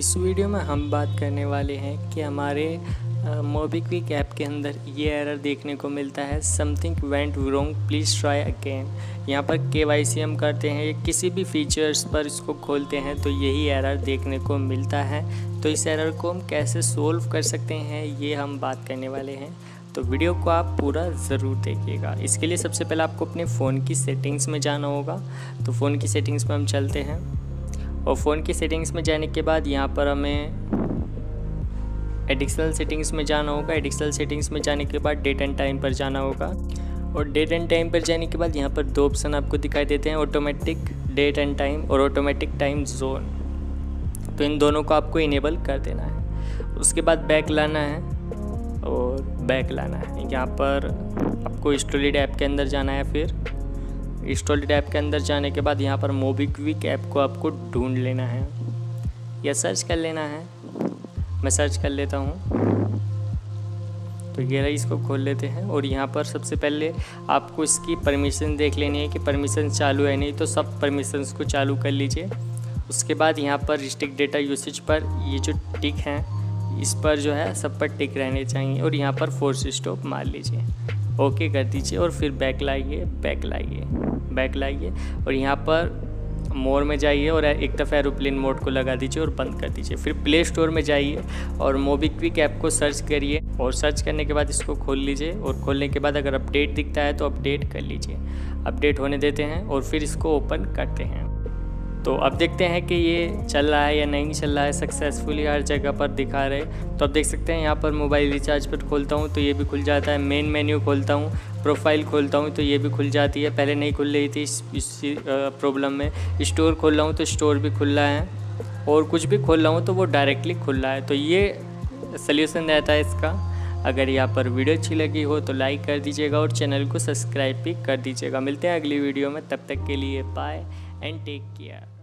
इस वीडियो में हम बात करने वाले हैं कि हमारे मोबिक्विक ऐप के अंदर ये एरर देखने को मिलता है। Something went wrong please try again. यहाँ पर के वाई सी हम करते हैं, या किसी भी फीचर्स पर इसको खोलते हैं तो यही एरर देखने को मिलता है। तो इस एरर को हम कैसे सोल्व कर सकते हैं, ये हम बात करने वाले हैं। तो वीडियो को आप पूरा ज़रूर देखिएगा। इसके लिए सबसे पहले आपको अपने फ़ोन की सेटिंग्स में जाना होगा। तो फ़ोन की सेटिंग्स में हम चलते हैं। और फ़ोन की सेटिंग्स में जाने के बाद यहाँ पर हमें एडिशनल सेटिंग्स में जाना होगा। एडिशनल सेटिंग्स में जाने के बाद डेट एंड टाइम पर जाना होगा। और डेट एंड टाइम पर जाने के बाद यहाँ पर दो ऑप्शन आपको दिखाई देते हैं ऑटोमेटिक डेट एंड टाइम और ऑटोमेटिक टाइम जोन तो इन दोनों को आपको इनेबल कर देना है। उसके बाद बैक लाना है और बैक लाना है। यहाँ पर आपको स्टोलिड ऐप के अंदर जाना है फिर। इंस्टॉल्ड ऐप के अंदर जाने के बाद यहाँ पर मोबिक्विक ऐप को आपको ढूंढ लेना है। या सर्च कर लेना है। मैं सर्च कर लेता हूँ। तो ये रही इसको खोल लेते हैं। और यहाँ पर सबसे पहले आपको इसकी परमिशन देख लेनी है कि परमिशन चालू है नहीं तो सब परमिशंस को चालू कर लीजिए। उसके बाद यहाँ पर रिस्ट्रिक्ट डेटा यूसेज पर ये जो टिक हैं, इस पर जो है सब पर टिक रहने चाहिए। और यहाँ पर फोर्स स्टॉप मार लीजिए। ओके कर दीजिए और फिर बैक लाइए बैक लाइए बैक लाइए और यहाँ पर मोर में जाइए और एक दफ़ा एरोप्लेन मोड को लगा दीजिए और बंद कर दीजिए। फिर प्ले स्टोर में जाइए और मोबिक्विक ऐप को सर्च करिए और सर्च करने के बाद इसको खोल लीजिए और खोलने के बाद अगर अपडेट दिखता है तो अपडेट कर लीजिए। अपडेट होने देते हैं और फिर इसको ओपन करते हैं। तो अब देखते हैं कि ये चल रहा है या नहीं चल रहा है। सक्सेसफुली हर जगह पर दिखा रहे। तो अब देख सकते हैं यहाँ पर मोबाइल रिचार्ज पर खोलता हूँ तो ये भी खुल जाता है। मेन मेन्यू खोलता हूँ प्रोफ़ाइल खोलता हूँ तो ये भी खुल जाती है। पहले नहीं खुल रही थी इस, इस प्रॉब्लम में। स्टोर खोल रहा हूँ तो स्टोर भी खुल रहा है। और कुछ भी खोल रहा हूँ तो वो डायरेक्टली खुल रहा है। तो ये सल्यूसन रहता है इसका। अगर यहाँ पर वीडियो अच्छी लगी हो तो लाइक कर दीजिएगा और चैनल को सब्सक्राइब भी कर दीजिएगा। मिलते हैं अगली वीडियो में। तब तक के लिए बाय एंड टेक केयर